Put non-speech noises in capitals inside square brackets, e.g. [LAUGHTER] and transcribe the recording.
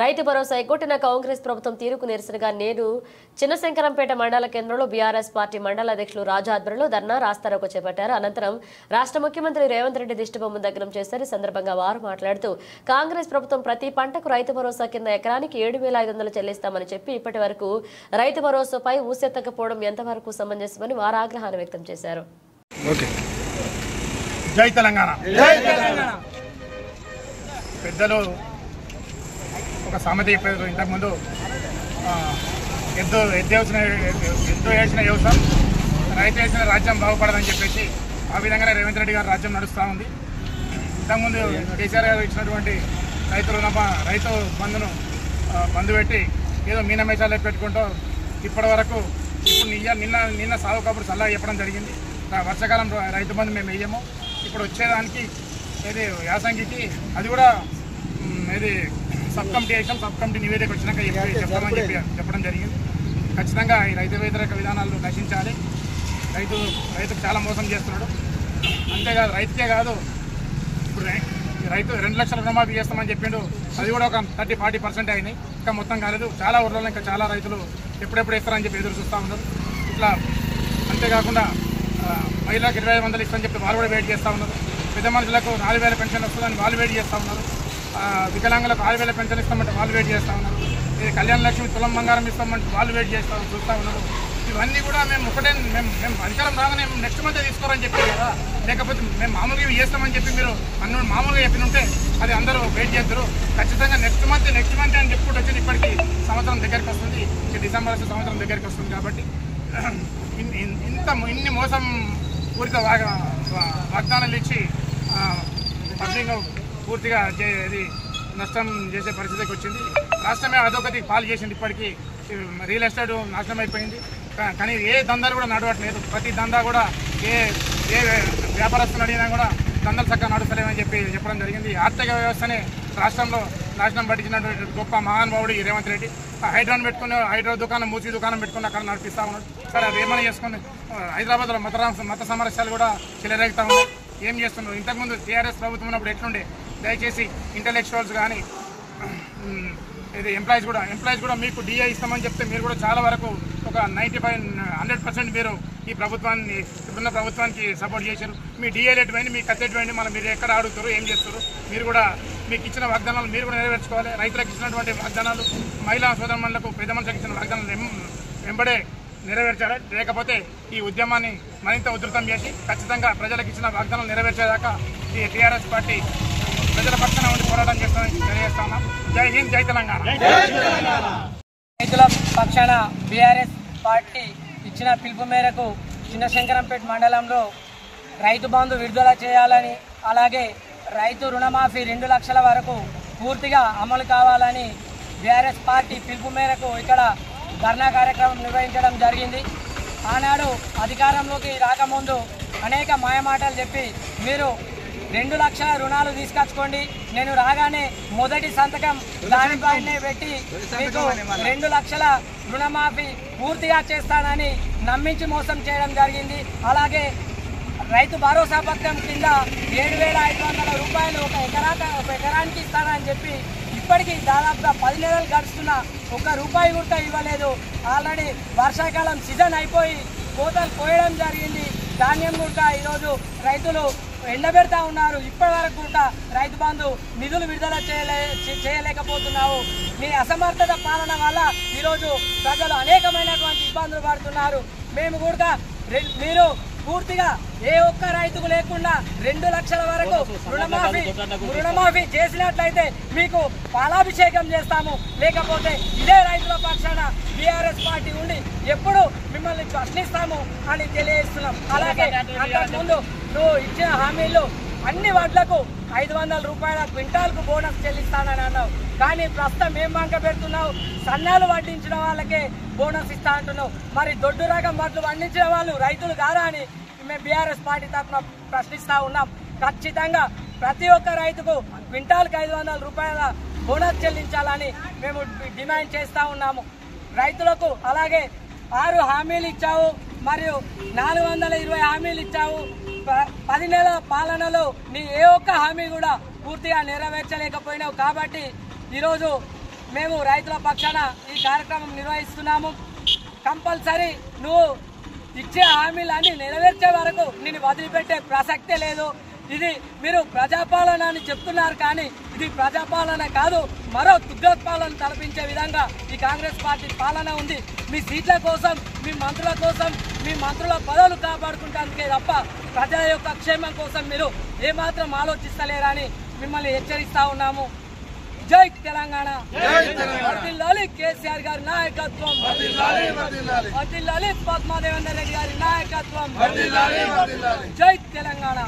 రైతు భరోసా ఎగ్గొట్టిన కాంగ్రెస్ ప్రభుత్వం తీరుకు నిరసనగా నేడు చిన్నశంకరంపేట మండల కేంద్రంలో బీఆర్ఎస్ పార్టీ మండల అధ్యక్షులు రాజా ఆధ్వర్యంలో ధర్నా రాస్తారోకో చేపట్టారు. అనంతరం రాష్ట్ర ముఖ్యమంత్రి రేవంత్ రెడ్డి దిష్టిబొమ్మ దగ్నం చేశారు. ఈ సందర్భంగా వారు మాట్లాడుతూ కాంగ్రెస్ ప్రభుత్వం ప్రతి పంటకు రైతు భరోసా కింద ఎకరానికి ఏడు వేల ఐదు వందలు చెల్లిస్తామని చెప్పి ఇప్పటి వరకు రైతు భరోసాపై ఊసెత్తకపోవడం ఎంతవరకు సమంజసమని వారు ఆగ్రహాన్ని వ్యక్తం చేశారు. ఓకే. జై తెలంగాణ. పెద్దలు ఒక సామెత చెప్పేది. ఇంతకుముందు ఎద్దు ఎద్దు వేసిన ఎద్దు వేసిన వ్యవసాయం రైతు వేసిన రాజ్యం బాగుపడదని చెప్పేసి ఆ విధంగానే రేవంత్ రెడ్డి గారు రాజ్యం నడుస్తూ ఉంది. ఇంతకుముందు కేసీఆర్ గారు ఇచ్చినటువంటి రైతు రుణ రైతు బంధును బంధు పెట్టి ఏదో మీనమేషాలు పెట్టుకుంటూ ఇప్పటి వరకు ఇప్పుడు నిన్న నిన్న నిన్న సాగు కబురు సలహా చెప్పడం జరిగింది. వర్షాకాలం రైతు బంధు మేము వేయము. ఇప్పుడు వచ్చేదానికి ఇది యాసంగికి అది కూడా ఇది సబ్ కమిటీ వేసాం సబ్ కమిటీ నివేదిక వచ్చినాక చెప్పి చెప్తామని చెప్పి చెప్పడం జరిగింది. ఖచ్చితంగా ఈ రైతు వ్యతిరేక విధానాలు నశించాలి. రైతు రైతుకు చాలా మోసం చేస్తున్నాడు. అంతేకాదు రైతుకే కాదు ఇప్పుడు రైతు రెండు లక్షల రుణమాఫీ చేస్తామని చెప్పిండు. అది కూడా ఒక థర్టీ ఫార్టీ పర్సెంట్ అయినాయి ఇంకా మొత్తం కాలేదు. చాలా ఊర్లలో ఇంకా చాలా రైతులు ఎప్పుడెప్పుడు ఇస్తారని చెప్పి ఎదురు చూస్తూ ఉన్నారు. ఇట్లా అంతేకాకుండా మహిళలకు ఇరవై వందలు ఇస్తామని చెప్పి వాళ్ళు కూడా వెయిట్ చేస్తూ ఉన్నారు. పెద్ద మనుషులకు నాలుగు వేల పెన్షన్ వస్తుందని వాళ్ళు వెయిట్ చేస్తూ ఉన్నారు. వికలాంగులకు ఆరు వేల పెన్షన్ ఇస్తామంటే వాళ్ళు వెయిట్ చేస్తూ ఉన్నారు. ఇది కళ్యాణ లక్ష్మి తులం బంగారం ఇస్తామంటే వాళ్ళు వెయిట్ చేస్తూ చూస్తూ ఉన్నారు. ఇవన్నీ కూడా మేము ఒకటే మేము మేము అధికారం రాగానే నెక్స్ట్ మంత్ తీసుకోరని చెప్పారు కదా. లేకపోతే మేము మామూలుగా ఇవి చేస్తామని చెప్పి మీరు అన్న మామూలుగా చెప్పిన ఉంటే అది అందరూ వెయిట్ చేద్దరు ఖచ్చితంగా నెక్స్ట్ మంత్ నెక్స్ట్ మంత్ అని చెప్పుకుంటూ వచ్చింది ఇప్పటికీ సంవత్సరం దగ్గరికి వస్తుంది. డిసెంబర్ వస్తే సంవత్సరం దగ్గరికి వస్తుంది కాబట్టి [CLEARS THROAT] ఇంత ఇన్ని మోసం పూరిత వాగ్దానాలు ఇచ్చి పబ్లిక్ పూర్తిగా అది ఇది నష్టం చేసే పరిస్థితికి వచ్చింది. రాష్ట్రమే అదొకటి పాలు చేసింది ఇప్పటికీ. రియల్ ఎస్టేట్ నాశనం అయిపోయింది. కానీ ఏ దందాలు కూడా నడవట్లేదు. ప్రతి దందా కూడా ఏ ఏ వ్యాపారస్తులు అడిగినా కూడా దందలు చక్కగా నడుస్తలేమని చెప్పి చెప్పడం జరిగింది. ఆర్థిక వ్యవస్థనే రాష్ట్రంలో నాశనం పట్టించినటువంటి గొప్ప మహానుభావుడు ఈ రేవంత్ రెడ్డి. ఆ హైడ్రాన్ పెట్టుకుని హైడ్రో దుకాణం మూసి దుకాణం పెట్టుకుని అక్కడ నడిపిస్తా ఉన్నాడు. సరే అది ఏమైనా చేసుకుని హైదరాబాద్లో మత మత సమరస్యాలు కూడా చెలరేగుతా ఉన్నాయి. ఏం చేస్తున్నారు ఇంతకుముందు టీఆర్ఎస్ ప్రభుత్వం ఉన్నప్పుడు ఎట్లుండే? దయచేసి ఇంటలెక్చువల్స్ కానీ ఇది ఎంప్లాయీస్ కూడా ఎంప్లాయీస్ కూడా మీకు డిఏ ఇస్తామని చెప్తే మీరు కూడా చాలా వరకు ఒక నైంటీ ఫైవ్ హండ్రెడ్ పర్సెంట్ మీరు ఈ ప్రభుత్వాన్ని ఇప్పుడున్న ప్రభుత్వానికి సపోర్ట్ చేశారు. మీ డిఏ రేట్ మీ కత్తెట్ మళ్ళీ మీరు ఎక్కడ అడుగుతారు ఏం చేస్తారు మీరు కూడా మీకు ఇచ్చిన వాగ్దానాలు మీరు కూడా నెరవేర్చుకోవాలి. రైతులకు ఇచ్చినటువంటి వాగ్దానాలు మహిళా సోదరులకు పెద్ద మనుషులకు ఇచ్చిన వాగ్దానాలు వెం- వెంబడే నెరవేర్చాలి. లేకపోతే ఈ ఉద్యమాన్ని మరింత ఉధృతం చేసి ఖచ్చితంగా ప్రజలకు ఇచ్చిన వాగ్దానాలు నెరవేర్చేదాకా ఈ టీఆర్ఎస్ పార్టీ ప్రజల పక్షాన ఉండి పోరాటం చేస్తామని తెలియజేస్తా ఉన్నాం. జై హింద్ జై తెలంగాణ. రైతుల పక్షాన బీఆర్ఎస్ పార్టీ ఇచ్చిన పిలుపు మేరకు చిన్నశంకరంపేట మండలంలో రైతు బంధు విడుదల చేయాలని అలాగే రైతు రుణమాఫీ రెండు లక్షల వరకు పూర్తిగా అమలు కావాలని బీఆర్ఎస్ పార్టీ పిలుపు మేరకు ఇక్కడ ధర్నా కార్యక్రమం నిర్వహించడం జరిగింది. ఆనాడు అధికారంలోకి రాకముందు అనేక మాయమాటలు చెప్పి మీరు రెండు లక్షల రుణాలు తీసుకొచ్చుకోండి. నేను రాగానే మొదటి సంతకం దానిపైనే పెట్టి మీకు రెండు లక్షల రుణమాఫీ పూర్తిగా చేస్తానని నమ్మించి మోసం చేయడం జరిగింది. అలాగే రైతు భరోసా పథకం కింద ఏడు వేల ఐదు వందల రూపాయలు ఒక ఎకరా ఒక ఎకరానికి ఇస్తానని చెప్పి ఇప్పటికీ దాదాపుగా పది నెలలు గడుస్తున్న ఒక్క రూపాయి కూడా ఇవ్వలేదు. ఆల్రెడీ వర్షాకాలం సీజన్ అయిపోయి కోతలు కోయడం జరిగింది. ధాన్యం కూడా ఈరోజు రైతులు ఎండబెడతా ఉన్నారు. ఇప్పటి వరకు కూడా రైతు బంధు నిధులు విడుదల చేయలే చేయలేకపోతున్నావు. మీ అసమర్థత పాలన వల్ల ఈరోజు ప్రజలు అనేకమైనటువంటి ఇబ్బందులు పడుతున్నారు. మేము కూడా రె- మీరు పూర్తిగా ఏ ఒక్క రైతుకు లేకుండా రెండు లక్షల వరకు రుణమాఫీ రుణమాఫీ చేసినట్లయితే మీకు పాలాభిషేకం చేస్తాము. లేకపోతే ఇదే రైతుల పక్షాన బీఆర్ఎస్ పార్టీ ఉండి ఎప్పుడు మిమ్మల్ని ప్రశ్నిస్తాము అని తెలియజేస్తున్నాం. అలాగే అంతకుముందు నువ్వు ఇచ్చిన హామీలు అన్ని వడ్లకు ఐదు వందల రూపాయల క్వింటాల్కు బోనస్ చెల్లిస్తానని అన్నావు. కానీ ప్రస్తుతం ఏం వంక పెడుతున్నావు? సన్నాలు వడ్డించిన వాళ్ళకే బోనస్ ఇస్తా అంటున్నావు. మరి దొడ్డు రకం వడ్లు పండించిన వాళ్ళు రైతులు కాదా అని మేము బీఆర్ఎస్ పార్టీ తరఫున ప్రశ్నిస్తా ఉన్నాం. ఖచ్చితంగా ప్రతి ఒక్క రైతుకు క్వింటాల్కి ఐదు వందల రూపాయల బోనస్ చెల్లించాలని మేము డిమాండ్ చేస్తా ఉన్నాము. రైతులకు అలాగే ఆరు హామీలు ఇచ్చావు మరియు నాలుగు వందల ఇరవై హామీలు ఇచ్చావు. పది నెలల పాలనలో నీ ఏ ఒక్క హామీ కూడా పూర్తిగా నెరవేర్చలేకపోయినావు కాబట్టి ఈరోజు మేము రైతుల పక్షాన ఈ కార్యక్రమం నిర్వహిస్తున్నాము. కంపల్సరీ నువ్వు ఇచ్చే హామీలన్నీ నెరవేర్చే వరకు నేను వదిలిపెట్టే ప్రసక్తే లేదు. ఇది మీరు ప్రజాపాలన అని చెప్తున్నారు కానీ ఇది ప్రజాపాలన కాదు మరో దుర్గోత్పాలన తలపించే విధంగా ఈ కాంగ్రెస్ పార్టీ పాలన ఉంది. మీ సీట్ల కోసం మీ మంత్రుల కోసం మీ మంత్రుల పదవులు కాపాడుకుంటానికే తప్ప ప్రజల యొక్క క్షేమం కోసం మీరు ఏమాత్రం ఆలోచిస్తలేరని మిమ్మల్ని హెచ్చరిస్తా ఉన్నాము. జై తెలంగాణ. వర్ధిల్లాలి కేసీఆర్ గారి నాయకత్వం. వర్ధిల్లాలి పద్మాదేవేందర్ రెడ్డి గారి నాయకత్వం. జై తెలంగాణ.